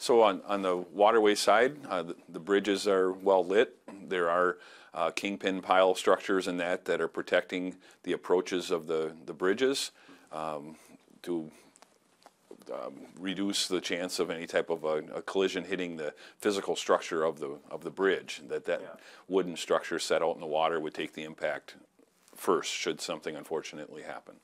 So on, on the waterway side, uh, the, the bridges are well lit. There are uh, kingpin pile structures in that that are protecting the approaches of the, the bridges um, to um, reduce the chance of any type of a, a collision hitting the physical structure of the, of the bridge. That that Yeah. wooden structure set out in the water would take the impact first should something unfortunately happen.